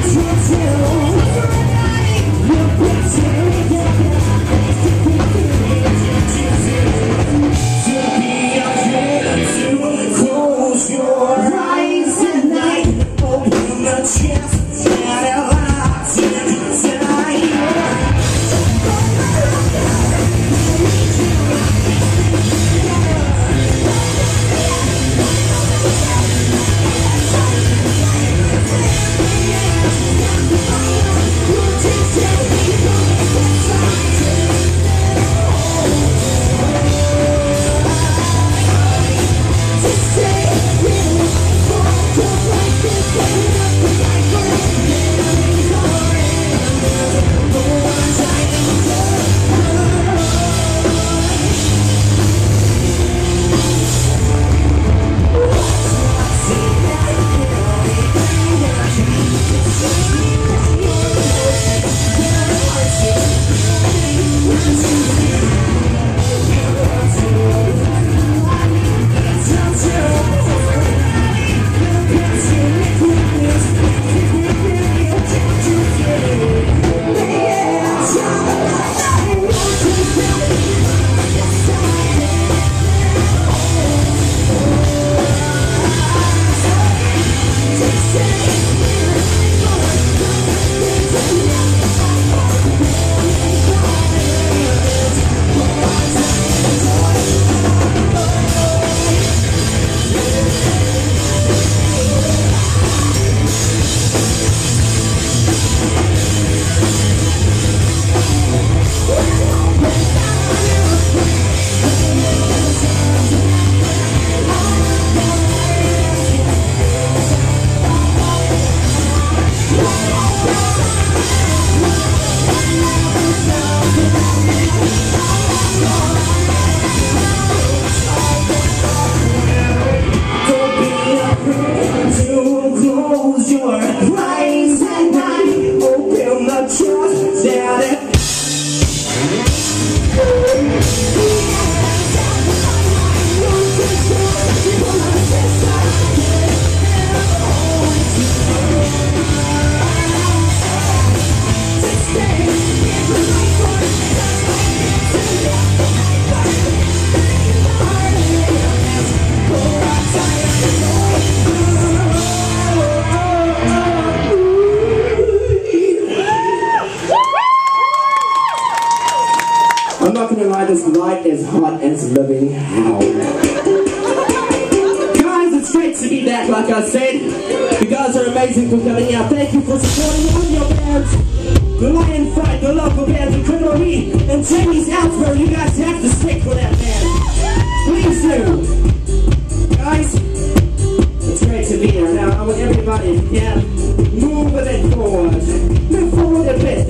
It's, it's, it's. were. that is right as hot as living hell. Guys, it's great to be back, like I said. You guys are amazing for coming out. Thank you for supporting all your bands. The Lionfight, the local bands, Incredible Me, and Jamie's Outro. You guys have to stick for that band. Please do. Guys, it's great to be here. Now, I want everybody, yeah, move with it forward. Move forward a bit.